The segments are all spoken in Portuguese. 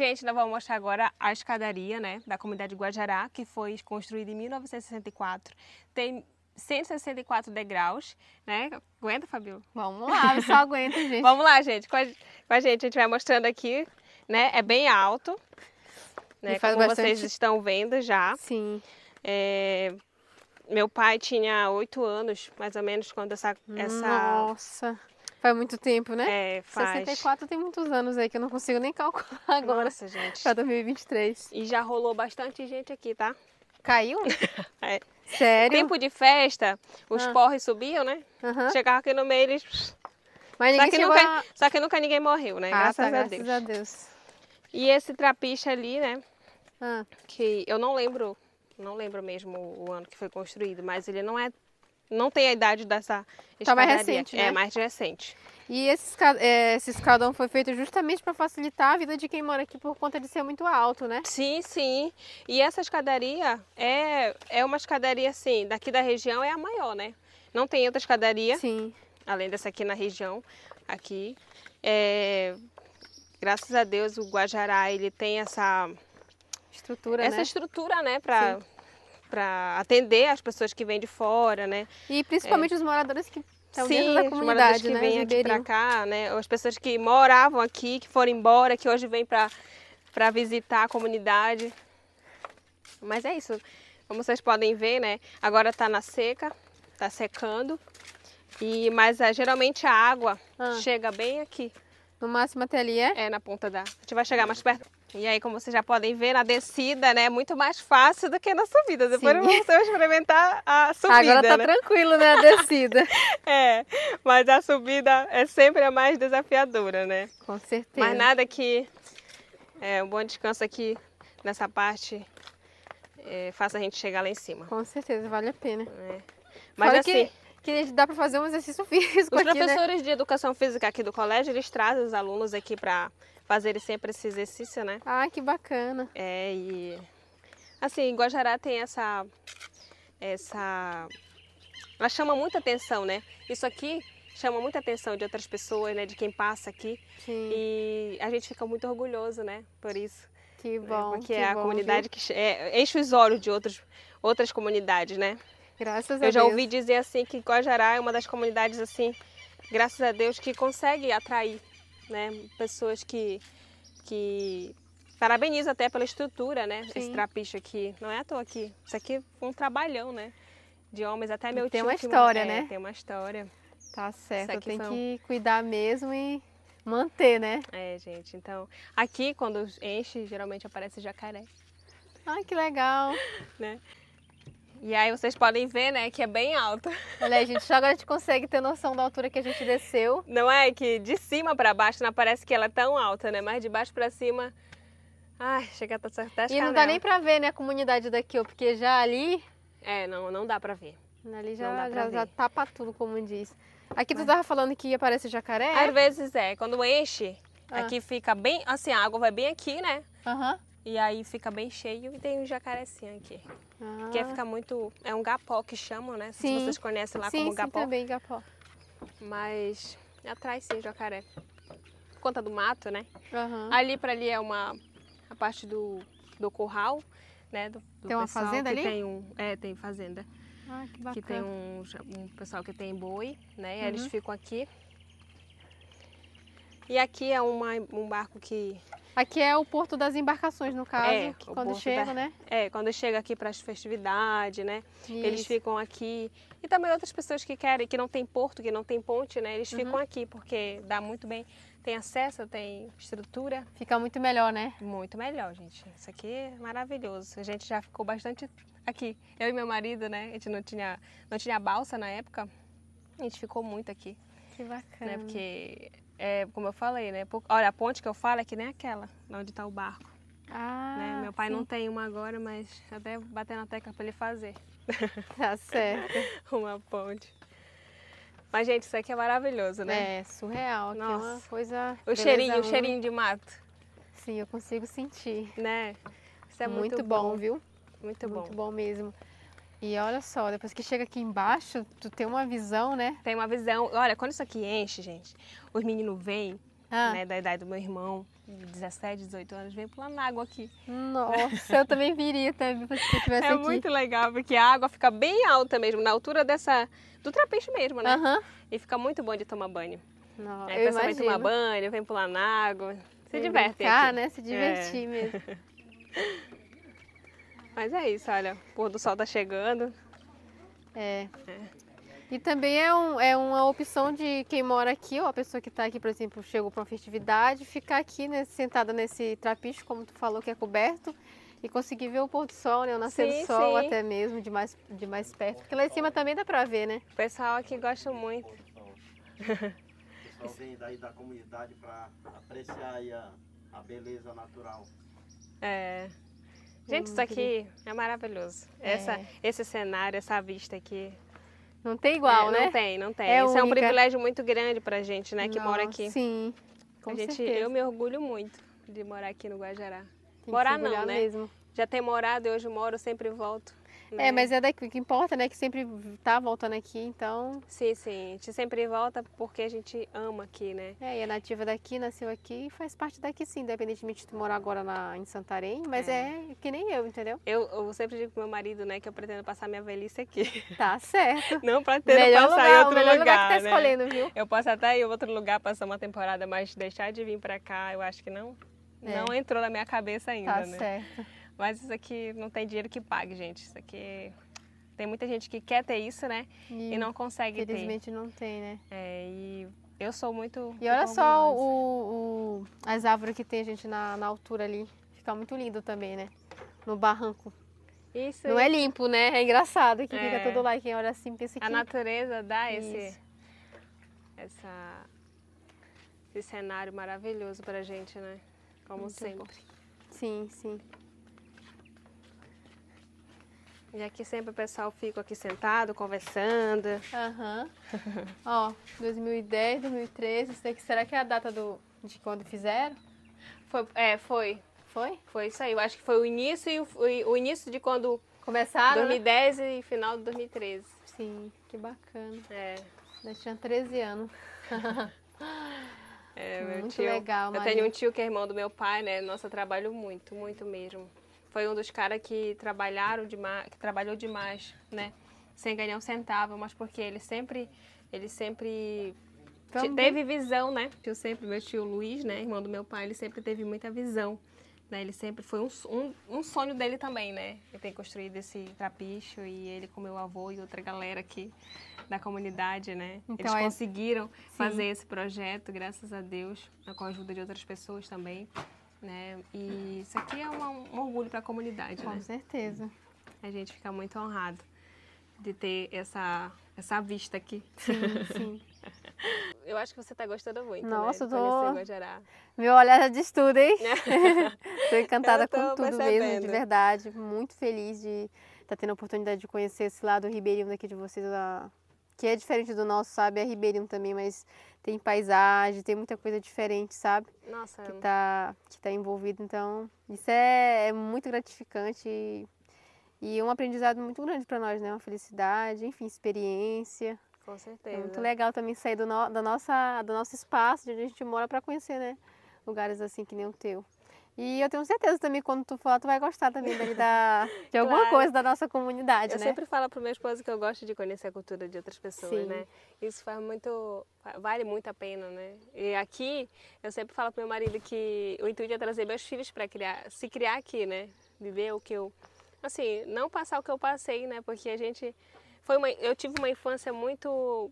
Gente, nós vamos mostrar agora a escadaria, né, da comunidade Guajará, que foi construída em 1964. Tem 164 degraus, né? Aguenta, Fabio? Vamos lá, só aguenta, gente. Vamos lá, gente. Com a, com a, gente, a gente vai mostrando aqui, né? É bem alto, né? Como bastante... vocês estão vendo já. Sim. É... Meu pai tinha oito anos, mais ou menos, quando essa, essa... Nossa! Faz muito tempo, né? É, faz. 64 tem muitos anos aí que eu não consigo nem calcular agora. Nossa, gente. Pra 2023. E já rolou bastante gente aqui, tá? Caiu? é. Sério? Tempo de festa, os ah. porres subiam, né? Uhum. Chegava aqui no meio, eles... Mas só, que nunca, a... só que nunca ninguém morreu, né? Ah, graças, tá, a, graças Deus. a Deus. E esse trapiche ali, né? Ah. Que eu não lembro, não lembro mesmo o ano que foi construído, mas ele não é não tem a idade dessa escadaria. Tá mais recente, né? É, mais recente. E esse, é, esse escadão foi feito justamente para facilitar a vida de quem mora aqui por conta de ser muito alto, né? Sim, sim. E essa escadaria é, é uma escadaria, assim, daqui da região é a maior, né? Não tem outra escadaria. Sim. Além dessa aqui na região, aqui. É, graças a Deus o Guajará, ele tem essa... Estrutura, essa né? estrutura, né? Pra, para atender as pessoas que vêm de fora, né? E principalmente é. os moradores que estão Sim, dentro da comunidade, os que né? vêm aqui para cá, né? As pessoas que moravam aqui, que foram embora, que hoje vêm para visitar a comunidade. Mas é isso. Como vocês podem ver, né? Agora está na seca, está secando. E mas é, geralmente a água ah. chega bem aqui. No máximo até ali é? É na ponta da. A gente vai chegar mais perto. E aí, como vocês já podem ver, na descida, né, é muito mais fácil do que na subida. Depois Sim. vamos experimentar a subida. Agora tá né? tranquilo, né, a descida. é, mas a subida é sempre a mais desafiadora, né? Com certeza. Mas nada que é, um bom descanso aqui nessa parte é, faça a gente chegar lá em cima. Com certeza, vale a pena. É. Mas Fora assim... Que que dá para fazer um exercício físico Os aqui, né? professores né? de educação física aqui do colégio, eles trazem os alunos aqui para fazerem sempre esse exercício, né? Ah, que bacana. É, e assim, Guajará tem essa essa ela chama muita atenção, né? Isso aqui chama muita atenção de outras pessoas, né, de quem passa aqui. Sim. E a gente fica muito orgulhoso, né, por isso. Que né? bom, Porque que é a bom, comunidade viu? que é, enche os olhos de outros, outras comunidades, né? Graças a Eu Deus. já ouvi dizer assim que Guajará é uma das comunidades assim, graças a Deus, que consegue atrair né? Pessoas que, que parabenizo até pela estrutura, né? Sim. Esse trapiche aqui. Não é à toa aqui. Isso aqui foi um trabalhão, né? De homens, até meu tem tio. Tem uma história, é, né? Tem uma história. Tá certo, tem que cuidar mesmo e manter, né? É, gente. Então, aqui quando enche, geralmente aparece jacaré. Ai, que legal. né? E aí vocês podem ver, né, que é bem alta. Olha aí, gente, só agora a gente consegue ter noção da altura que a gente desceu. Não é que de cima para baixo não parece que ela é tão alta, né? Mas de baixo para cima, ai, chega até as E não dá nem para ver, né, a comunidade daqui, ó, porque já ali... É, não, não dá para ver. Ali já, já, já, tapa tudo, como diz. Aqui tu tava falando que aparece jacaré? Às vezes é, quando enche, ah. aqui fica bem, assim, a água vai bem aqui, né? Aham. Uhum. E aí fica bem cheio e tem um jacarecinho aqui. Ah. Que fica muito. É um gapó que chamam, né? Sim. Se vocês conhecem lá sim, como gapó. Sim, também gapó. Mas atrás sim, jacaré. Por conta do mato, né? Uhum. Ali para ali é uma. a parte do, do curral, né? Do, do tem uma fazenda ali? Tem um, é, tem fazenda. Ah, que bacana. Que tem um, um pessoal que tem boi, né? Uhum. Eles ficam aqui. E aqui é uma, um barco que Aqui é o porto das embarcações, no caso, é, quando chega, da... né? É, quando chega aqui para as festividades, né? Isso. Eles ficam aqui. E também outras pessoas que querem, que não tem porto, que não tem ponte, né? Eles uhum. ficam aqui, porque dá muito bem, tem acesso, tem estrutura. Fica muito melhor, né? Muito melhor, gente. Isso aqui é maravilhoso. A gente já ficou bastante aqui. Eu e meu marido, né? A gente não tinha, não tinha balsa na época. A gente ficou muito aqui. Que bacana. Né? Porque é, como eu falei, né? Olha, a ponte que eu falo é que nem aquela, onde está o barco. Ah, né? Meu pai sim. não tem uma agora, mas até bater na tecla para ele fazer. Tá certo. uma ponte. Mas, gente, isso aqui é maravilhoso, né? É, surreal. Aqui Nossa. é uma coisa... O cheirinho, o cheirinho de mato. Sim, eu consigo sentir. Né? Isso é muito, muito bom, bom, viu? Muito bom. Muito bom mesmo. E olha só, depois que chega aqui embaixo, tu tem uma visão, né? Tem uma visão. Olha, quando isso aqui enche, gente, os meninos vêm, ah. né, da idade do meu irmão, 17, 18 anos, vem pular na água aqui. Nossa, eu também viria também se eu tivesse É aqui. muito legal, porque a água fica bem alta mesmo, na altura dessa. do trapiche mesmo, né? E fica muito bom de tomar banho. Não, Aí a eu pessoa vem tomar imagino. banho, vem pular na água. Se Vem diverte brincar, aqui. né? Se divertir mesmo. Mas é isso, olha, o pôr do sol tá chegando. É. E também é, um, é uma opção de quem mora aqui, ou a pessoa que está aqui, por exemplo, chegou para uma festividade, ficar aqui, né, sentada nesse trapiche, como tu falou, que é coberto, e conseguir ver o pôr do sol, né, o nascer Sim, do sol sim. até mesmo, de mais, de mais perto. Porque lá em cima também dá para ver, né? O pessoal aqui gosta muito. O pessoal vem daí da comunidade para apreciar aí a, a beleza natural. É. Gente, isso Hum, aqui é maravilhoso. É. Essa, esse cenário, essa vista aqui. Não tem igual, É, né? Não tem, não tem. É Isso é um única. privilégio muito grande pra gente, né, que mora aqui. Sim, com a gente, certeza. eu me orgulho muito de morar aqui no Guajará. Tem morar não, né? Mesmo. Já tenho morado e hoje moro, sempre volto. Né? É, mas é daqui que importa, né? Que sempre tá voltando aqui, então. Sim, sim. A gente sempre volta porque a gente ama aqui, né? É, e é nativa daqui, nasceu aqui e faz parte daqui sim, independentemente de tu morar agora na, em Santarém, mas é. que nem eu, entendeu? Eu, eu sempre digo pro meu marido, né, que eu pretendo passar minha velhice aqui. Tá certo. Não pretendo melhor passar lugar, em o outro melhor lugar, lugar que tá né? escolhendo, viu? Eu posso até ir em outro lugar passar uma temporada, mas deixar de vir pra cá, eu acho que não. É. Não entrou na minha cabeça ainda, Tá né? certo. Mas isso aqui não tem dinheiro que pague, gente. Isso aqui tem muita gente que quer ter isso, né? E, não consegue ter. Infelizmente não tem, né? É, e eu sou muito. E olha só o, o- as árvores que tem, gente, na, na altura ali. Fica muito lindo também, né? No barranco. Isso Não é limpo, né? É engraçado que É. fica tudo lá. e Quem olha assim pensa que. A natureza dá esse, essa, esse cenário maravilhoso pra gente, né? Como Muito sempre. bom. Sim, sim. E aqui sempre o pessoal fica aqui sentado, conversando. Aham. Ó, 2010, 2013, isso daqui, será que é a data do, de quando fizeram? Foi, é, foi. Foi? Foi isso aí. Eu acho que foi o início, e o, o início de quando. Começaram, né? 2010 e final de 2013. Sim, que bacana. É, Nós tinha 13 anos. é meu Muito tio. legal, Eu tenho um tio que é irmão do meu pai, né? Nossa, trabalho muito, muito mesmo. Foi um dos caras que trabalharam demais, que trabalhou demais, né? Sem ganhar um centavo, mas porque ele sempre, ele sempre Também. teve visão, né? Tio sempre, meu tio Luiz, né? Irmão do meu pai, ele sempre teve muita visão. Né? Ele sempre foi um, um, um sonho dele também, né? Ele tem construído esse trapicho e ele com meu avô e outra galera aqui da comunidade, né? Então, Eles é- conseguiram fazer esse projeto, graças a Deus, com a ajuda de outras pessoas também, né? E isso aqui é uma- um orgulho para a comunidade, Com né? certeza. A gente fica muito honrado de ter essa, essa vista aqui. Sim, sim. Eu acho que você está gostando muito, Nossa, né? de eu tô-. Meu olhar de estudo, hein? Tô encantada tô com tudo mesmo, de percebendo. verdade. Muito feliz de estar tendo a oportunidade de conhecer esse lado ribeirinho daqui de vocês, da- que é diferente do nosso, sabe? É ribeirinho também, mas tem paisagem, tem muita coisa diferente, sabe? Nossa, Que tá, que tá envolvido. Então, isso é, é muito gratificante e, e um aprendizado muito grande para nós, né? Uma felicidade, enfim, experiência. com certeza. É muito legal também sair do, no, da nossa, do nosso espaço, de onde a gente mora, para conhecer, né? Lugares assim que nem o teu. E eu tenho certeza também, quando tu for lá, tu vai gostar também dali da, de alguma Claro. coisa da nossa comunidade, Eu né? sempre falo pro meu esposo que eu gosto de conhecer a cultura de outras pessoas, Sim. né? Isso faz muito, vale muito a pena, né? E aqui, eu sempre falo pro meu marido que o intuito é trazer meus filhos para criar, se criar aqui, né? Viver o que eu, assim, não passar o que eu passei, né? Porque a gente foi uma, eu tive uma infância muito,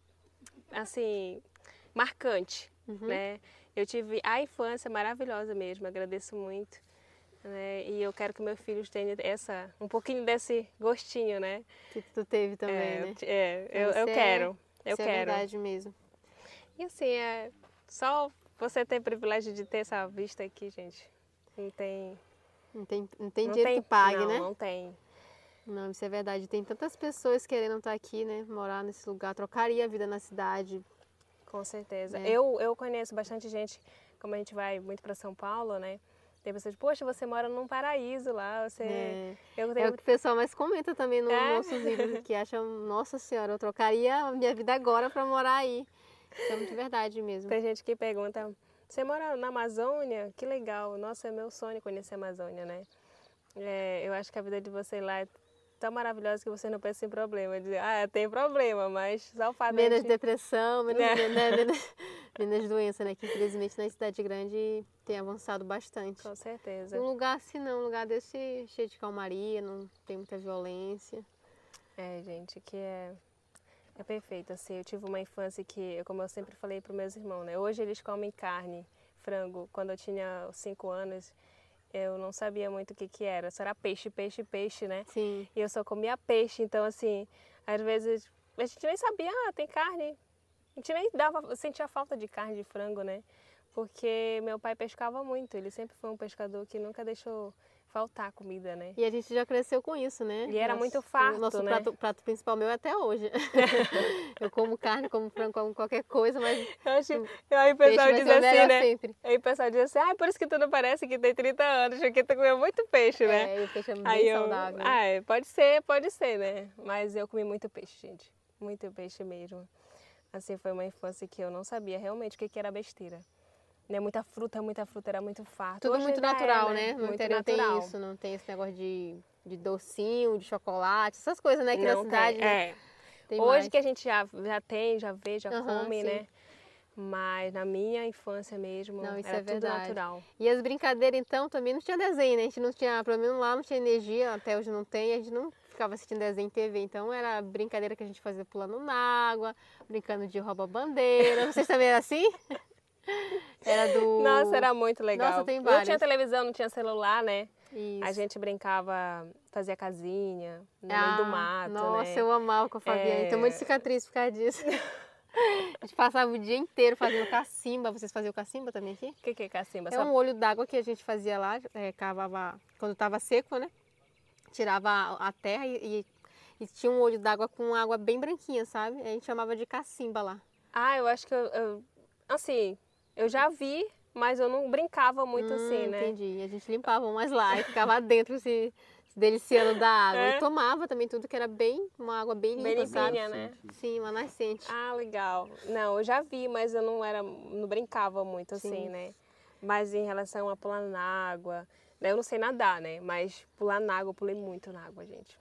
assim, marcante, Uhum. né? Eu tive a infância maravilhosa mesmo, agradeço muito. Né? E eu quero que meus filhos tenham essa, um pouquinho desse gostinho, né? Que tu teve também, é, né? é, eu, eu é- quero, eu Isso é quero. verdade mesmo. e assim, é só você ter o privilégio de ter essa vista aqui, gente. Não tem. Não tem, não tem não dinheiro tem, que pague, não, né? Não tem. Não, isso é verdade. Tem tantas pessoas querendo estar aqui, né? Morar nesse lugar, trocaria a vida na cidade. Com certeza. É. Eu, eu conheço bastante gente, como a gente vai muito para São Paulo, né? Tem pessoas, poxa, você mora num paraíso lá, você. É, Eu é tenho o que o pessoal mais comenta também nos É. nossos vídeos, que acham, nossa senhora, eu trocaria a minha vida agora para morar aí. Isso é muito verdade mesmo. Tem gente que pergunta, Você mora na Amazônia? Que legal. Nossa, é meu sonho conhecer a Amazônia, né? É, eu acho que a vida de você lá é tão maravilhosa que você não pensa em problema. Dizer, ah, tem problema, mas só o fato Menos gente- depressão, menos, É. né, menos, menos doença, né? Que infelizmente na cidade grande tem avançado bastante. Com certeza. Um lugar assim não, um lugar desse cheio de calmaria, não tem muita violência. É, gente, que é, é perfeito. Assim, eu tive uma infância que, como eu sempre falei para meus irmãos, né? Hoje eles comem carne, frango. Quando eu tinha cinco anos, eu não sabia muito o que que era. Só era peixe, peixe, peixe, né? Sim. E eu só comia peixe. Então, assim, às vezes a gente nem sabia, ah, tem carne. A gente nem dava, sentia falta de carne, de frango, né? Porque meu pai pescava muito. Ele sempre foi um pescador que nunca deixou faltar comida, né? E a gente já cresceu com isso, né? E era Nosso- muito farto, O nosso né? prato, prato principal meu é até hoje. eu como carne, como frango, como qualquer coisa, mas Eu acho, aí o pessoal diz assim, né? sempre. Aí o pessoal diz assim, ah, por isso que tu não parece que tem 30 anos, porque tu comeu muito peixe, né? É, e o peixe é Aí eu, saudável. ah, é, pode ser, pode ser, né? Mas eu comi muito peixe, gente. Muito peixe mesmo. Assim, foi uma infância que eu não sabia realmente o que, que era besteira. Né? Muita fruta, muita fruta, era muito farto. Tudo Hoje muito é, natural, né? No Muito interior natural. tem isso, não tem esse negócio de, de docinho, de chocolate, essas coisas, né? Que na Não cidade tem, é. Hoje mais. que a gente já, já tem, já vê, já Aham, come, sim. né? Mas na minha infância mesmo, Não, isso era é tudo verdade. natural. E as brincadeiras, então, também não tinha desenho, né? A gente não tinha, pelo menos lá não tinha energia, até hoje não tem, a gente não ficava assistindo desenho em TV. Então era brincadeira que a gente fazia pulando na água, brincando de rouba-bandeira. Vocês também eram assim? Era do. Nossa, era muito legal. Nossa, tem Não tinha televisão, não tinha celular, né? Isso. A gente brincava, fazia casinha no meio Ah, do mato, Nossa, né? eu amava com a Fabiane. Tem um monte de É. cicatriz por causa disso. A gente passava o dia inteiro fazendo cacimba. Vocês faziam cacimba também aqui? O que, que é cacimba? É Só- um olho d'água que a gente fazia lá, é, cavava quando estava seco, né? Tirava a a terra e, e- e tinha um olho d'água com água bem branquinha, sabe? A gente chamava de cacimba lá. Ah, eu acho que eu, eu- Assim, eu já vi, mas eu não brincava muito Hum, assim, né? Entendi. A gente limpava umas lá e ficava dentro se, se deliciando da água. É? E tomava também tudo que era bem, uma água bem limpa, Bem limpinha, né? Sim, uma nascente. Ah, legal. Não, eu já vi, mas eu não era, não brincava muito assim, Sim. né? Mas em relação a pular na água, né? Eu não sei nadar, né? Mas pular na água, eu pulei muito na água, gente.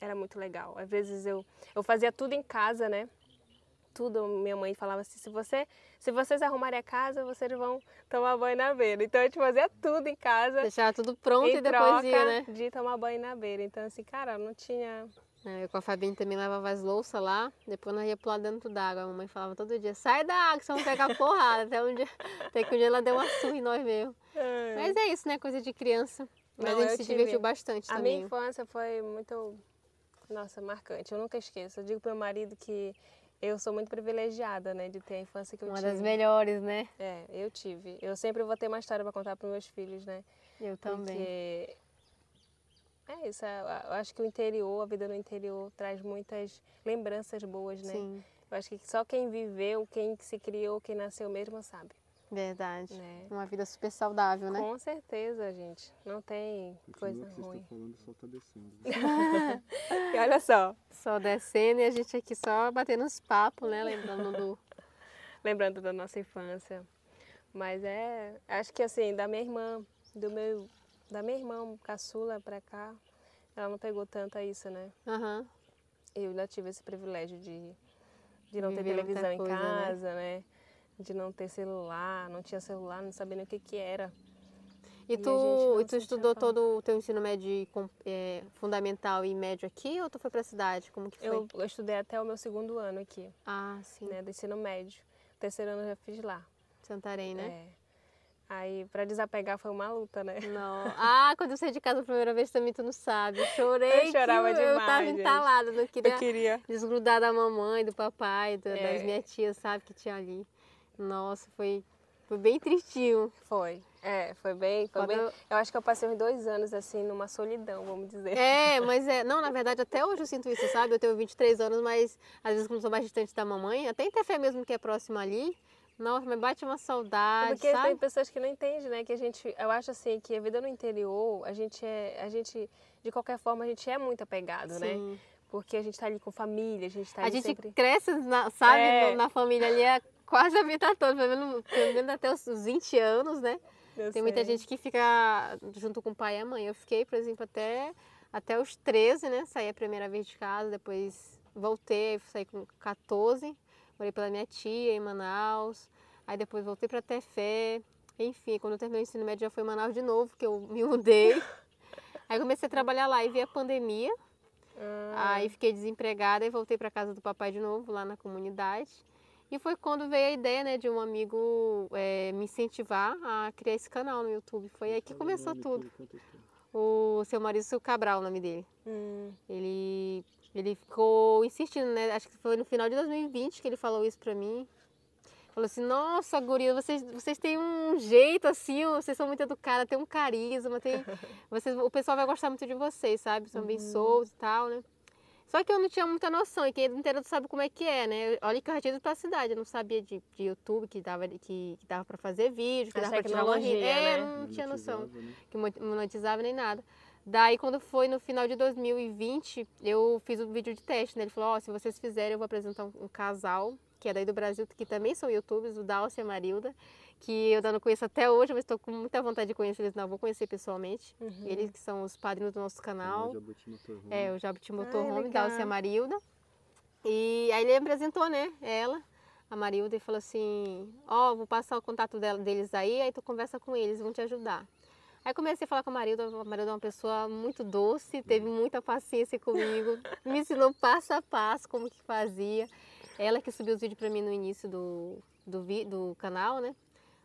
Era muito legal. Às vezes eu, eu fazia tudo em casa, né? Tudo, minha mãe falava assim, se você, se vocês arrumarem a casa, vocês vão tomar banho na beira. Então a gente fazia tudo em casa. Deixava tudo pronto e depois ia, né? de tomar banho na beira. Então assim, cara, não tinha É, Eu com a Fabinha também lavava as louças lá, depois nós ia pular dentro d'água. A mamãe falava todo dia, sai da água, vão pegar porrada. Até, um dia, até que um dia ela deu uma surra em nós mesmo. Mas é isso, né? Coisa de criança. Mas Não, a gente se tive- divertiu bastante A também. minha infância foi muito, nossa, marcante. Eu nunca esqueço. Eu digo pro meu marido que eu sou muito privilegiada, né, de ter a infância que eu Uma tive. das melhores, né? É, eu tive. Eu sempre vou ter uma história para contar para meus filhos, né? Eu também. Porque é isso. é, Eu acho que o interior, a vida no interior traz muitas lembranças boas, né? Sim, Eu acho que só quem viveu, quem se criou, quem nasceu mesmo sabe, verdade. né? Uma vida super saudável, né? Com certeza, gente. Não tem coisa Continua que ruim. vocês falando, só tá descendo. E olha só, Só descendo e a gente aqui só batendo uns papos, né? Lembrando do. lembrando da nossa infância. Mas é, acho que assim, da minha irmã, do meu, da minha irmã caçula pra cá, ela não pegou tanto a isso, né? Aham. Eu ainda tive esse privilégio de, de não ter Viver muita televisão em coisa, né? casa, né? De não ter celular, não tinha celular, não sabia nem o que que era. E E a tu, e tu estudou falta. todo o teu ensino médio é, fundamental e médio aqui ou tu foi pra cidade? Como que foi? Eu, eu estudei até o meu segundo ano aqui, Ah, sim. né? Do ensino médio. O terceiro ano eu já fiz lá. Santarém, né? É. Aí, pra desapegar foi uma luta, né? Não. Ah, quando eu saí de casa a primeira vez também tu não sabe. Chorei. Eu chorava que Eu demais, tava entalada, não queria Eu queria. desgrudar da mamãe, do papai, da- É. das minhas tias, sabe, que tinha ali. Nossa, foi, foi bem tristinho. Foi. É, foi bem, foi bem. eu- Eu acho que eu passei uns dois anos assim numa solidão, vamos dizer. É, mas é. Não, na verdade, até hoje eu sinto isso, sabe? Eu tenho 23 anos, mas às vezes, quando sou mais distante da mamãe, até em Tefé mesmo, que é próximo ali, nossa, mas bate uma saudade, Porque sabe? tem pessoas que não entendem, né? Que a gente, eu acho assim, que a vida no interior, a gente é, a gente, de qualquer forma, a gente é muito apegado, né? Sim. Porque a gente tá ali com família, a gente tá A ali gente sempre. cresce, na- sabe, É. na família ali, é quase a vida toda, pelo menos, pelo menos até os 20 anos, né? Eu Tem muita sei. gente que fica junto com o pai e a mãe. Eu fiquei, por exemplo, até, até os 13, né? Saí a primeira vez de casa, depois voltei, saí com 14, morei pela minha tia em Manaus. Aí depois voltei para Tefé. Enfim, quando eu terminei o ensino médio já foi em Manaus de novo, que eu me mudei. Aí comecei a trabalhar lá e veio a pandemia. Ah, Aí fiquei desempregada e voltei para casa do papai de novo, lá na comunidade. E foi quando veio a ideia, né, de um amigo eh, me incentivar a criar esse canal no YouTube. Foi aí que começou tudo. O seu Maurício Cabral, o nome dele. hum, Ele, ele ficou insistindo, né? Acho que foi no final de 2020 que ele falou isso pra mim. Falou assim, nossa, guria, vocês, vocês têm um jeito assim, vocês são muito educadas, tem um carisma, tem... Vocês, o pessoal vai gostar muito de vocês, sabe? São bem soltos e tal, né? Só que eu não tinha muita noção, e quem é do interior sabe como é que é, né? Olha que eu já tinha ido pra cidade, eu não sabia de, de YouTube, que dava, que, que dava pra fazer vídeo, que A dava pra tirar uma É, né? não tinha noção né? que mon- monetizava nem nada. Daí, quando foi no final de 2020, eu fiz o vídeo de teste, né? Ele falou, ó, se vocês fizerem, eu vou apresentar um, um casal, que é daí do Brasil, que também são youtubers, o Dalcia e a Marilda, que eu ainda não conheço até hoje, mas estou com muita vontade de conhecer eles, não, vou conhecer pessoalmente. uhum. Eles que são os padrinhos do nosso canal. Jabuti Motorhome. É, o Jabuti Ai, Motorhome, legal. Dalcia e a Marilda. E aí ele apresentou, né, ela, a Marilda, e falou assim, ó, vou passar o contato dela, deles aí, aí tu conversa com eles, vão te ajudar. Aí comecei a falar com a Marilda, a Marilda é uma pessoa muito doce, teve muita paciência comigo, me ensinou passo a passo como que fazia. Ela que subiu os vídeos para mim no início do, do, do canal, né?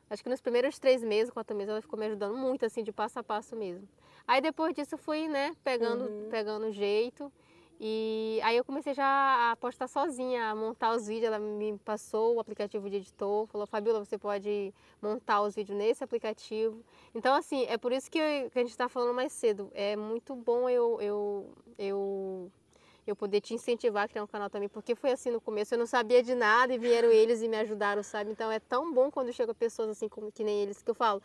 Acho que nos primeiros três meses, quatro meses, ela ficou me ajudando muito, assim, de passo a passo mesmo. Aí depois disso eu fui, né, pegando, Uhum. pegando jeito. E aí eu comecei já a postar sozinha, a montar os vídeos. Ela me passou o aplicativo de editor, falou, Fabiola, você pode montar os vídeos nesse aplicativo. Então, assim, é por isso que, eu- que a gente está falando mais cedo. É muito bom eu, eu, eu, eu poder te incentivar a criar um canal também, porque foi assim no começo, eu não sabia de nada e vieram eles e me ajudaram, sabe? Então é tão bom quando chegam pessoas assim como que nem eles, que eu falo,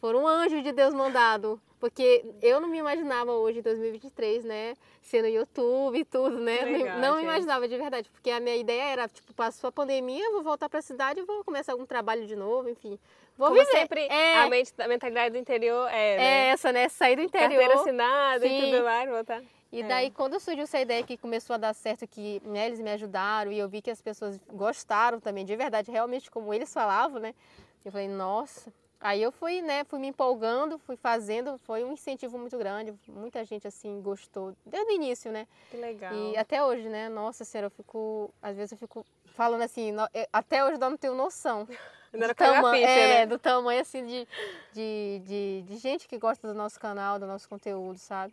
foram um anjo de Deus mandado, porque eu não me imaginava hoje, em 2023, né, sendo YouTube e tudo, né? Legal, não me gente. imaginava de verdade, porque a minha ideia era, tipo, passou a pandemia, eu vou voltar para a cidade, vou começar algum trabalho de novo, enfim. Vou Como viver. sempre, é, a, mente- a mentalidade do interior é, é né? essa, né? Sair do interior. Carteira assinada Sim. e tudo mais, voltar. E É. daí, quando surgiu essa ideia que começou a dar certo, que né, eles me ajudaram e eu vi que as pessoas gostaram também, de verdade, realmente como eles falavam, né? Eu falei, nossa. Aí eu fui, né, fui me empolgando, fui fazendo, foi um incentivo muito grande, muita gente assim gostou desde o início, né? Que legal. E até hoje, né? Nossa senhora, eu fico, às vezes eu fico falando assim, até hoje eu não tenho noção não do caiu a tama- ficha, é, né? do tamanho assim de, de, de, de gente que gosta do nosso canal, do nosso conteúdo, sabe?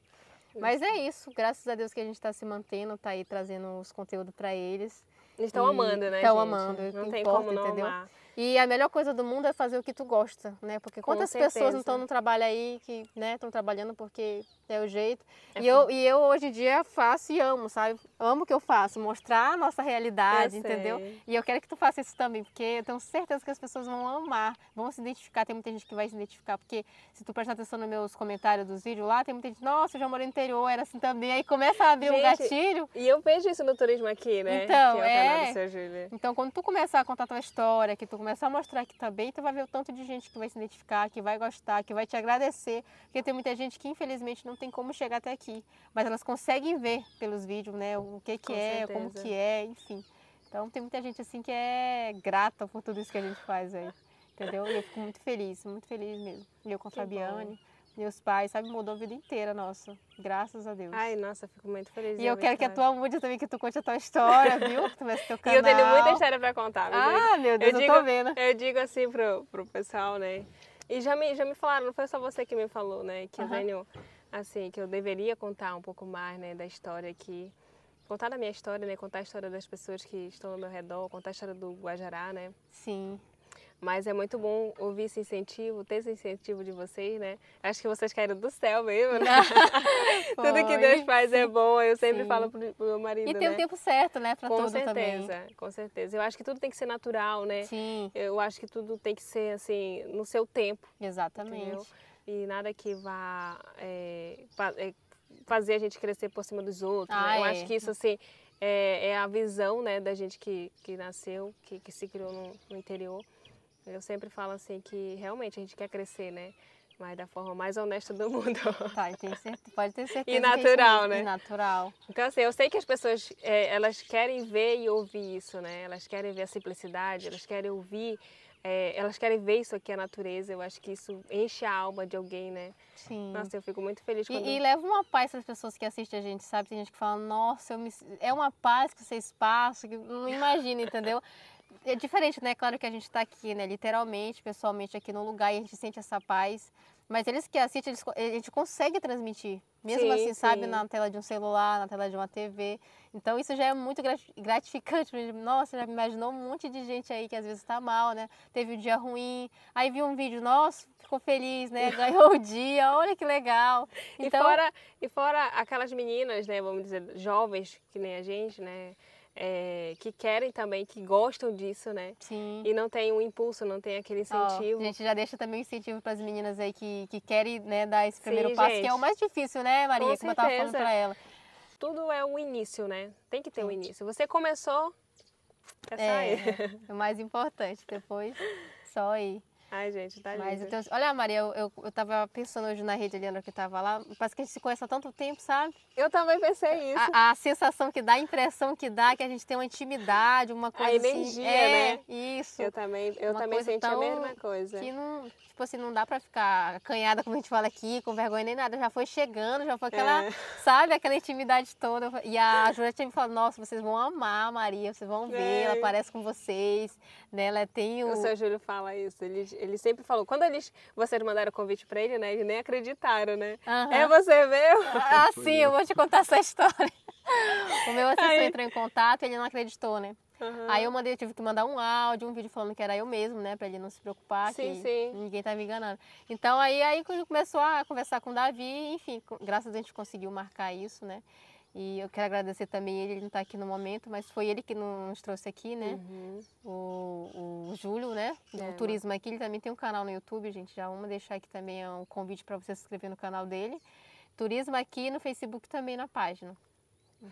Mas é isso, graças a Deus que a gente está se mantendo, tá aí trazendo os conteúdos para eles. Eles estão amando, né, tão gente? amando, Não tem importa, como não entendeu? amar. E a melhor coisa do mundo é fazer o que tu gosta, né? Porque quantas pessoas certeza. não estão no trabalho aí que, né, estão trabalhando porque é o jeito. É e, eu, e eu hoje em dia faço e amo, sabe? Amo o que eu faço, mostrar a nossa realidade, Eu entendeu? sei. E eu quero que tu faça isso também, porque eu tenho certeza que as pessoas vão amar, vão se identificar. Tem muita gente que vai se identificar, porque se tu prestar atenção nos meus comentários dos vídeos lá, tem muita gente, nossa, eu já morei no interior, era assim também. Aí começa a abrir um Gente, gatilho. E eu vejo isso no turismo aqui, né? Então, que é é. Então, quando tu começar a contar tua história, que tu começar a mostrar aqui também, tu vai ver o tanto de gente que vai se identificar, que vai gostar, que vai te agradecer. Porque tem muita gente que, infelizmente, não tem como chegar até aqui. Mas elas conseguem ver pelos vídeos, né? O que que Com é, como certeza. que é, enfim. Então, tem muita gente, assim, que é grata por tudo isso que a gente faz aí. Entendeu? E eu fico muito feliz, muito feliz mesmo. E eu com a Que Fabiane, meus pais, sabe? Mudou a vida inteira nossa. Graças a Deus. Ai, nossa, eu fico muito feliz. e eu quero que a tua mude também, que tu conte a tua história, viu? Que tu vai teu E canal. eu tenho muita história pra contar? Ah, meu Deus, eu, digo, tô vendo. Eu digo assim pro, pro pessoal, né? E já me, já me falaram, não foi só você que me falou, né? Que eu Aham. tenho, assim, que eu deveria contar um pouco mais, né, da história aqui. Contar da minha história, né? Contar a história das pessoas que estão ao meu redor, contar a história do Guajará, né? Sim. Mas é muito bom ouvir esse incentivo, ter esse incentivo de vocês, né? Acho que vocês caíram do céu mesmo, né? Tudo que. Deus faz é bom. Eu sempre Sim. falo pro, pro meu marido, E tem né? o tempo certo, né, pra com tudo certeza, também. com certeza. Eu acho que tudo tem que ser natural, né? Sim, Eu acho que tudo tem que ser assim, no seu tempo, exatamente. entendeu? E nada que vá é, é, fazer a gente crescer por cima dos outros. né? Ah, Eu é. acho que isso, assim, é, é a visão né, da gente que, que nasceu, que, que se criou no, no interior. Eu sempre falo assim que realmente a gente quer crescer, né? Mas da forma mais honesta do mundo. Tá, e tem certeza, pode ter certeza. E é natural, né? E natural. Então, assim, eu sei que as pessoas, é, elas querem ver e ouvir isso, né? Elas querem ver a simplicidade, elas querem ouvir, é, elas querem ver isso aqui, a natureza. Eu acho que isso enche a alma de alguém, né? Sim. Nossa, eu fico muito feliz quando... E, e leva uma paz para as pessoas que assistem a gente, sabe? Tem gente que fala, nossa, eu me... é uma paz que vocês passam, que não imagina, entendeu? É diferente, né? Claro que a gente está aqui, né? Literalmente, pessoalmente aqui no lugar e a gente sente essa paz. Mas eles que assistem, eles, a gente consegue transmitir. Mesmo Sim, assim, sabe? sim. Na tela de um celular, na tela de uma TV. Então isso já é muito grati- gratificante. Nossa, já me imaginou um monte de gente aí que às vezes está mal, né? Teve um dia ruim. Aí viu um vídeo, nossa, ficou feliz, né? Ganhou o dia, olha que legal. Então, E, fora, e fora aquelas meninas, né, vamos dizer, jovens, que nem a gente, né, é, que querem também, que gostam disso, né, sim. e não tem um impulso, não tem aquele incentivo. a gente já deixa também um incentivo para as meninas aí que, que querem né, dar esse primeiro Sim, passo, que é gente. o mais difícil, né, Maria? Com Como eu tava falando certeza. para ela. Tudo é um início, né, tem que ter um início. Você começou, é só É, é o mais importante. Depois, só aí. Ai, gente, tá Mas lindo. eu tenho- olha, Maria, eu, eu, eu tava pensando hoje na rede ali, na hora que tava lá. Parece que a gente se conhece há tanto tempo, sabe? Eu também pensei isso. A, a sensação que dá, a impressão que dá, que a gente tem uma intimidade, uma coisa assim. energia, é, né? Isso. Eu também, eu Uma também senti a mesma coisa. Que não, tipo assim, não dá pra ficar acanhada, como a gente fala aqui, com vergonha nem nada. Já foi chegando, já foi aquela, É. sabe, aquela intimidade toda. E a Júlia tinha me falado, nossa, vocês vão amar a Maria, vocês vão ver, É. ela parece com vocês, né? Ela tem o. O seu Júlio fala isso. Ele, ele sempre falou. Quando eles, vocês mandaram o convite pra ele, né? Eles nem acreditaram, né? Aham. É você mesmo? Ah, sim, eu vou te contar essa história. O meu assessor Aí- entrou em contato e ele não acreditou, né? Aham. Aí eu mandei, eu tive que mandar um áudio, um vídeo falando que era eu mesmo, né? Pra ele não se preocupar, Sim, que sim. ninguém tá me enganando. Então aí, aí quando começou a conversar com o Davi, enfim, graças a Deus a gente conseguiu marcar isso, né? E eu quero agradecer também ele, ele não tá aqui no momento, mas foi ele que nos trouxe aqui, né? Uhum. O, o Júlio, né? Do É, Turismo aqui, ele também tem um canal no YouTube, gente. Já vamos deixar aqui também um convite para você se inscrever no canal dele. Turismo aqui no Facebook também na página.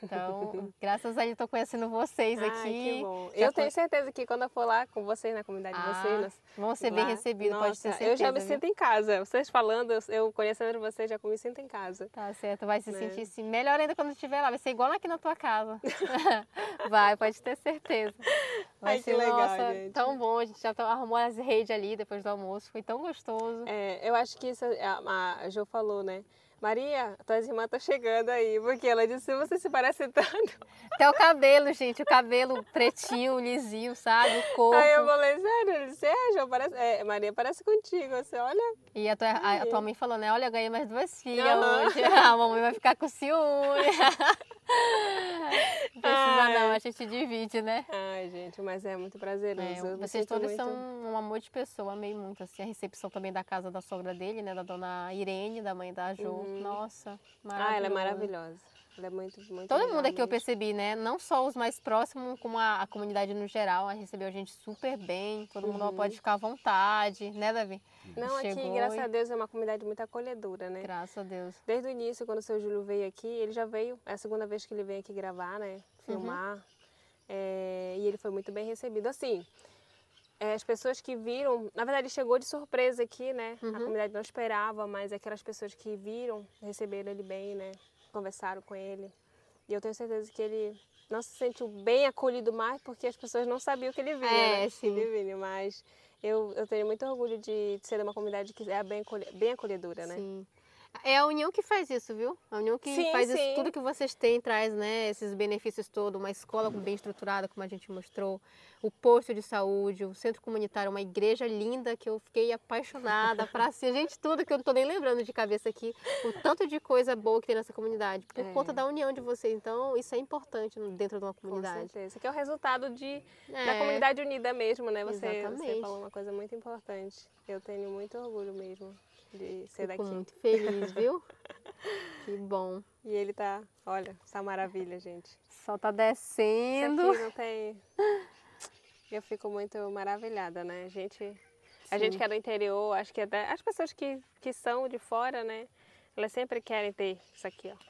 Então, graças a ele, estou conhecendo vocês Ai, aqui. que Eu tenho certeza que quando eu for lá com vocês na comunidade de Ah, vocês, nas- Vão ser bem recebidos, pode ter certeza. Eu já me viu? sinto em casa. Vocês falando, eu, conhecendo vocês, já me sinto em casa. Tá certo, vai se né? sentir sim. melhor ainda quando estiver lá. Vai ser igual aqui na tua casa. vai, pode ter certeza. Vai Ai, que ser, legal, nossa, gente. tão bom. A gente já tá- arrumou as redes ali depois do almoço. Foi tão gostoso. É, eu acho que isso a, a Jo falou, né? Maria, tuas irmãs estão chegando aí, porque ela disse, você se parece tanto. Até o cabelo, gente. O cabelo pretinho, lisinho, sabe? O corpo. Aí eu falei, sério? Ele disse, é, Jo, parece... É, Maria, parece contigo. Você olha... E a tua, a, a tua mãe falou, né? Olha, eu ganhei mais duas filhas Aham. hoje. A mamãe vai ficar com ciúme. Precisa Ai. não, a gente divide, né? Ai, gente, mas é muito prazeroso. É, vocês todos muito- são um amor de pessoa, amei muito. Assim, a recepção também da casa da sogra dele, né? Da dona Irene, da mãe da Jo. Uhum. Nossa, Ah, ela é maravilhosa. Ela é muito, muito Todo legal mundo aqui eu mesmo. percebi, né? Não só os mais próximos, como a, a comunidade no geral. A recebeu a gente super bem. Todo mundo Uhum. pode ficar à vontade, né, Davi? Não, aqui, Chegou graças e- a Deus, é uma comunidade muito acolhedora, né? Graças a Deus. Desde o início, quando o seu Júlio veio aqui, ele já veio, é a segunda vez que ele vem aqui gravar, né? Filmar. Uhum. É, e ele foi muito bem recebido. Assim, é, as pessoas que viram, na verdade, chegou de surpresa aqui, né? A Uhum. comunidade não esperava, mas aquelas pessoas que viram receberam ele bem, né? Conversaram com ele. E eu tenho certeza que ele não se sentiu bem acolhido mais porque as pessoas não sabiam que ele vinha, É, né? sim. Ele vinha, mas eu, eu tenho muito orgulho de, de ser de uma comunidade que é bem, acolhe- bem acolhedora, né? Sim. É a união que faz isso, viu? A união que Sim, faz sim. isso, tudo que vocês têm traz, né, esses benefícios todos, uma escola bem estruturada, como a gente mostrou, o posto de saúde, o centro comunitário, uma igreja linda que eu fiquei apaixonada, praça, gente, tudo que eu não tô nem lembrando de cabeça aqui, o tanto de coisa boa que tem nessa comunidade, por É. conta da união de vocês. Então, isso é importante dentro de uma Com comunidade. certeza. Que é o resultado de, da É. comunidade unida mesmo, né? Você, você falou uma coisa muito importante. Eu tenho muito orgulho mesmo de ser Fico daqui. muito feliz, viu? que bom. E ele tá, olha, essa maravilha, gente. O sol tá Isso descendo. aqui não tem. Eu fico muito maravilhada, né? A gente, a gente que é do interior, acho que até as pessoas que, que são de fora, né? Elas sempre querem ter isso aqui, ó.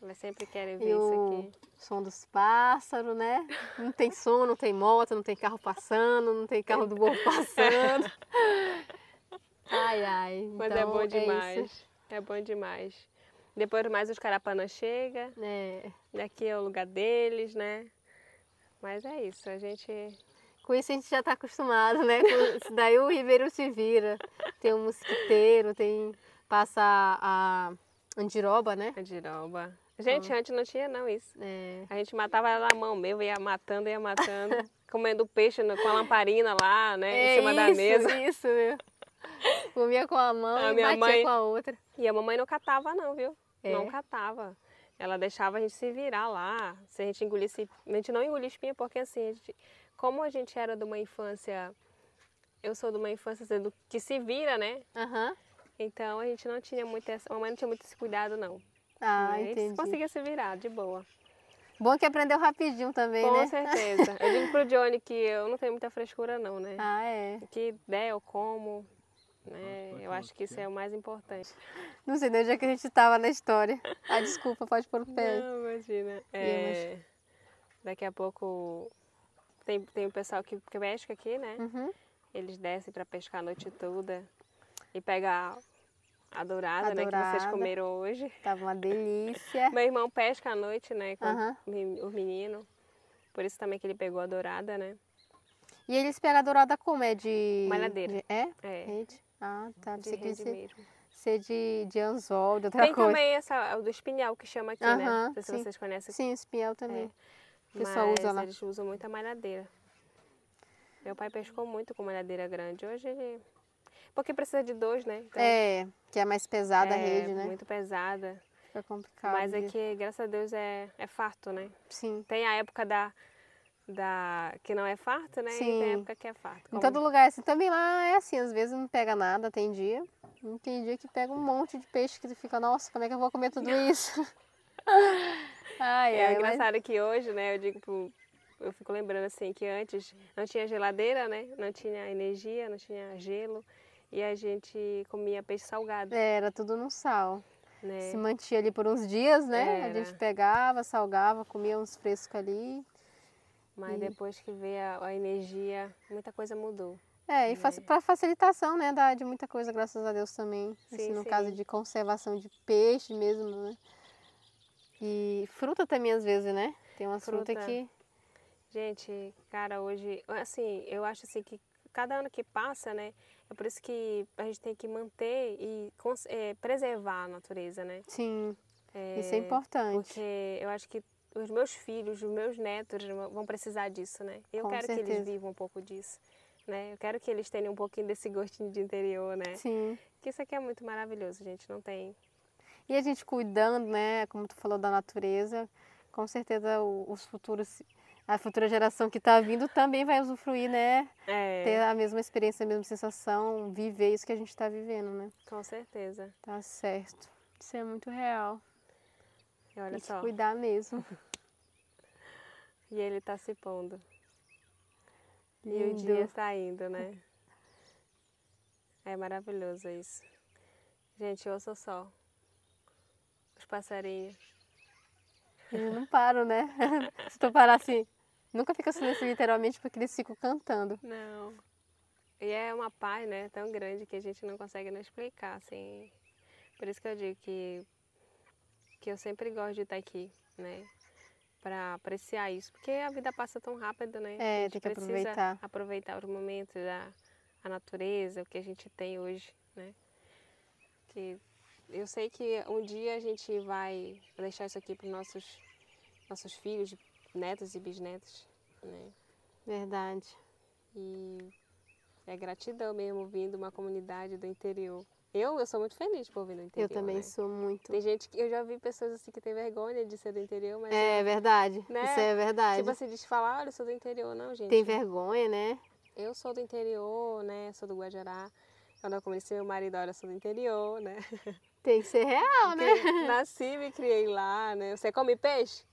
Elas sempre querem ver E isso o aqui. som dos pássaros, né? Não tem som, não tem moto, não tem carro passando, não tem carro do povo passando. Ai, ai. Mas então, é bom demais. É, bom demais. Depois mais os carapanã chega, É. daqui é o lugar deles, né? Mas é isso, a gente Com isso a gente já está acostumado, né? Com daí o Ribeiro se vira. Tem o mosquiteiro, tem. Passa a andiroba, né? a giroba. Gente, antes não tinha não isso. É. A gente matava ela na mão mesmo, ia matando, ia matando. comendo peixe com a lamparina lá, né? É em cima da isso, mesa. Isso, meu. Comia com a mão A e minha batia mãe- com a outra. E a mamãe não catava não, viu? É? Não catava. Ela deixava a gente se virar lá. Se a gente engolisse. A gente não engolia espinha, porque assim, a gente- como a gente era de uma infância. Eu sou de uma infância assim, que se vira, né? Aham. Então a gente não tinha muito essa. A mamãe não tinha muito esse cuidado, não. Ah, a gente entendi. conseguia se virar, de boa. Bom que aprendeu rapidinho também, Com né? certeza. Eu digo pro Johnny que eu não tenho muita frescura, não, né? Ah, é. Que der, eu como. Né? Eu acho que isso é o mais importante. Não sei de onde é que a gente tava na história. Ah, desculpa, pode pôr o pé. Não, imagina. É, Daqui a pouco tem, tem o pessoal que, que pesca aqui, né? Uhum. Eles descem para pescar a noite toda e pegar a dourada, A né? Que vocês comeram hoje. Tava uma delícia. Meu irmão pesca à noite, né? Com Aham. mi- os meninos. Por isso também que ele pegou a dourada, né? E eles pegam a dourada como? É de. Malhadeira. de- é? É. Rede? Ah, tá. De rede ser, mesmo. ser de, de anzol, de outra Tem coisa. também essa, o do espinhal que chama aqui, né? Aham, Não sei se vocês conhecem. Sim, espiel também. É. O pessoal Mas usa lá. eles usam muita malhadeira. Meu pai pescou muito com malhadeira grande. Hoje ele... Porque precisa de dois, né? Então, É, que é mais pesada a é rede, né? muito pesada. Fica complicado. Mas de- aqui, graças a Deus, é, é farto, né? Sim. Tem a época da, da que não é farto, né? E Sim. tem a época que é farto. Em Como- todo lugar, assim, também lá é assim, às vezes não pega nada, tem dia. Não tem dia que pega um monte de peixe que tu fica, nossa, como é que eu vou comer tudo isso? ai, É ai, mas... engraçado que hoje, né, eu digo pro, eu fico lembrando assim que antes não tinha geladeira, né? Não tinha energia, não tinha gelo e a gente comia peixe salgado, É, Era tudo no sal. né? Se mantinha ali por uns dias, né? A Era. gente pegava, salgava, comia uns frescos ali. Mas E- depois que veio a, a energia, muita coisa mudou. É, e faci para facilitação, né, da, de muita coisa, graças a Deus também. Assim, Sim, no sim. caso de conservação de peixe mesmo, né? E fruta também às vezes, né? Tem umas frutas Fruta. que Gente, cara, hoje, assim, eu acho assim que cada ano que passa, né? É por isso que a gente tem que manter e é, preservar a natureza, né? sim, isso é É, importante. Porque eu acho que os meus filhos, os meus netos vão precisar disso, né? Eu Com quero que certeza. eles vivam um pouco disso, né? Eu quero que eles tenham um pouquinho desse gostinho de interior, né? Sim. Que isso aqui é muito maravilhoso, gente. Não tem. E a gente cuidando, né, como tu falou da natureza, com certeza os futuros, a futura geração que está vindo também vai usufruir, né? É, Ter a mesma experiência, a mesma sensação, viver isso que a gente está vivendo, né? com certeza. Tá certo. Isso é muito real. E olha Tem que só. cuidar mesmo. E ele tá se pondo. E o Lindo. dia está indo, né? É maravilhoso isso. Gente, ouça só. Os passarinhos. Eles não param, né? Se tu parar assim, nunca fica silêncio literalmente porque eles ficam cantando. Não. E é uma paz, né, tão grande que a gente não consegue nem explicar, assim. Por isso que eu digo que, que eu sempre gosto de estar aqui, né? Para apreciar isso. Porque a vida passa tão rápido, né? É, a gente tem que precisa aproveitar. aproveitar os momentos, da a natureza, o que a gente tem hoje, né? Que eu sei que um dia a gente vai deixar isso aqui para os nossos, nossos filhos, netos e bisnetos, né? Verdade. E é gratidão mesmo vindo uma comunidade do interior. Eu, eu sou muito feliz por vir do interior. Eu também né? sou muito. Tem gente que eu já vi pessoas assim que tem vergonha de ser do interior, mas É verdade. Né? Isso é verdade. tipo assim, de falar, olha, eu sou do interior, não, gente. Tem vergonha, né? Eu sou do interior, né? Sou do Guajará. Quando eu conheci meu marido, olha, eu sou do interior, né? Tem que ser real, né? Porque Nasci e me criei lá, né? Você come peixe?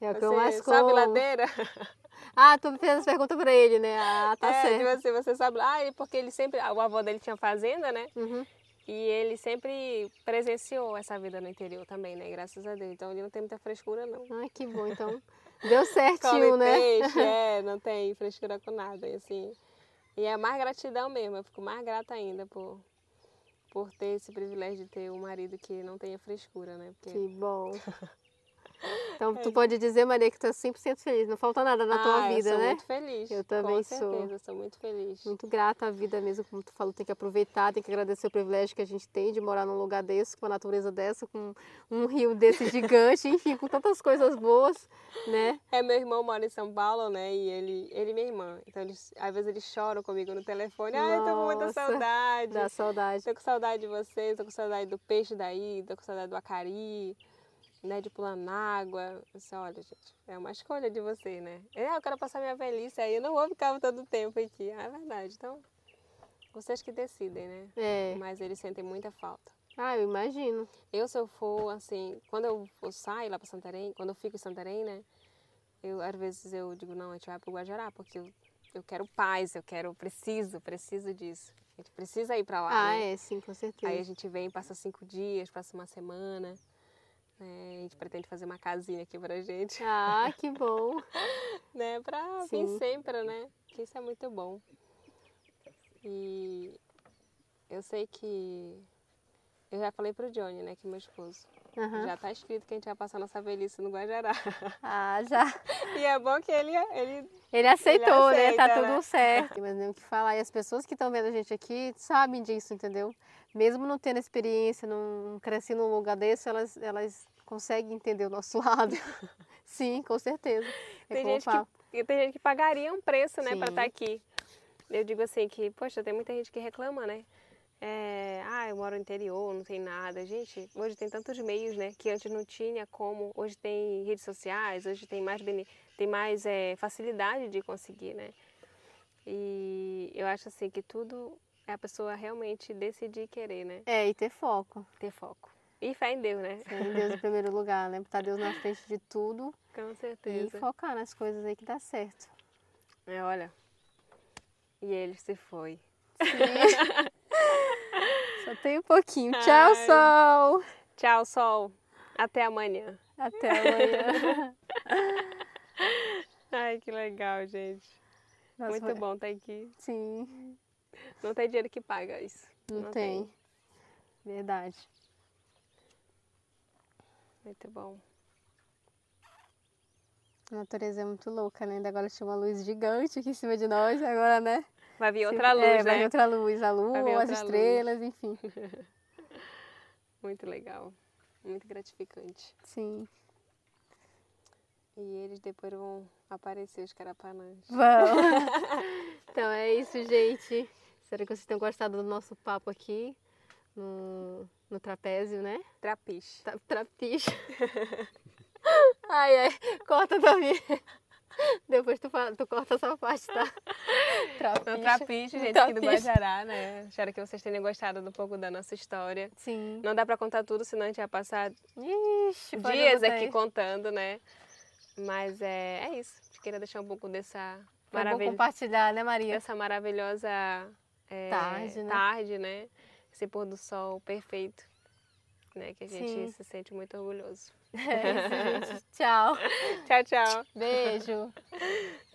É o que Você eu mais como. ladeira? Ah, tu fez essa pergunta pra ele, né? Ah, tá é, certo. tipo assim, você sabe. Ah, porque ele sempre. O avô dele tinha fazenda, né? Uhum. E ele sempre presenciou essa vida no interior também, né? Graças a Deus. Então ele não tem muita frescura, não. Ai, que bom. Então, deu Come certinho, né? peixe, é, não tem frescura com nada, e assim. E é mais gratidão mesmo, eu fico mais grata ainda por, por ter esse privilégio de ter um marido que não tenha frescura, né? Porque Que bom. Então, tu pode dizer, Maria, que tu é 100% feliz. Não falta nada na tua Ah, vida, eu sou né? muito feliz. Eu também com sou. certeza, sou muito feliz. Muito grata à vida mesmo, como tu falou, tem que aproveitar, tem que agradecer o privilégio que a gente tem de morar num lugar desse, com uma natureza dessa, com um rio desse gigante, enfim, com tantas coisas boas, né? É, meu irmão mora em São Paulo, né? E ele, ele e minha irmã. Então, eles, às vezes eles choram comigo no telefone. Ai, eu tô com muita Nossa, saudade. Dá saudade. Tô com saudade de vocês, tô com saudade do peixe daí, tô com saudade do acari, né? De pular na água. Disse, olha, gente, é uma escolha de vocês, né? É, eu quero passar minha velhice aí, eu não vou ficar todo o tempo aqui. Ah, é verdade. Então, vocês que decidem, né? É. Mas eles sentem muita falta. Ah, eu imagino. Eu, se eu for, assim, quando eu, eu saio lá para Santarém, quando eu fico em Santarém, né? Eu, às vezes eu digo, não, a gente vai pro Guajará, porque eu, eu quero paz, eu quero, preciso, preciso disso. A gente precisa ir para lá, Ah, né? é, sim, com certeza. Aí a gente vem, passa cinco dias, passa uma semana. Né? A gente pretende fazer uma casinha aqui pra gente, Ah, que bom. né? Pra Sim. vir sempre, né? Que isso é muito bom. E eu sei que... Eu já falei pro Johnny, né, que é meu esposo. Aham. Já tá escrito que a gente vai passar nossa velhice no Guajará. Ah, já. E é bom que ele, ele Ele aceitou, né? Tá aceita, tudo né? certo. Mas nem o que falar. E as pessoas que estão vendo a gente aqui sabem disso, entendeu? Mesmo não tendo experiência, não crescendo num lugar desse, elas, elas conseguem entender o nosso lado. Sim, com certeza. É tem gente, que, tem gente que pagaria um preço, né, pra Sim. estar aqui. Eu digo assim que, poxa, tem muita gente que reclama, né? É, ah, eu moro no interior, não tem nada. Gente, hoje tem tantos meios, né? Que antes não tinha como. Hoje tem redes sociais, hoje tem mais, tem mais é, facilidade de conseguir, né? E eu acho assim que tudo é a pessoa realmente decidir querer, né? É, e ter foco. Ter foco. E fé em Deus, né? Ter Deus em primeiro lugar, né? Botar Deus na frente de tudo Com e certeza. focar nas coisas aí que dá certo. É, olha. E ele se foi. Só tem um pouquinho. Tchau, Ai. sol! Tchau, sol. Até amanhã. Até amanhã. Ai, que legal, gente. Nossa, Muito foi- bom estar aqui. Sim, Não tem dinheiro que paga isso. não, tem. Verdade. Muito bom. A natureza é muito louca, né? Ainda agora tinha uma luz gigante aqui em cima de nós, agora, né? Vai vir outra luz, é, né? Vai vir outra luz, a lua, as outra luz. estrelas, enfim. Muito legal. Muito gratificante. Sim. E eles depois vão aparecer, os carapanãs. Vamos. então é isso, gente. Espero que vocês tenham gostado do nosso papo aqui no, no trapézio, né? Trapiche. Tra- Trapiche. ai, ai. Corta também. Depois tu, fala- tu corta essa parte, tá? No trapiche, gente, aqui do Trapiche. Guajará, né? Espero que vocês tenham gostado um pouco da nossa história. Sim. Não dá pra contar tudo, senão a gente vai passar Ixi, dias aqui contando, né? Mas é, é isso. Queria deixar um pouco dessa bom maravilha, compartilhar, né, Maria? essa maravilhosa é, Tarde, né? tarde, né? Esse pôr do sol perfeito, né? Que a gente Sim. se sente muito orgulhoso. É isso, gente. Tchau. Tchau, tchau. Beijo.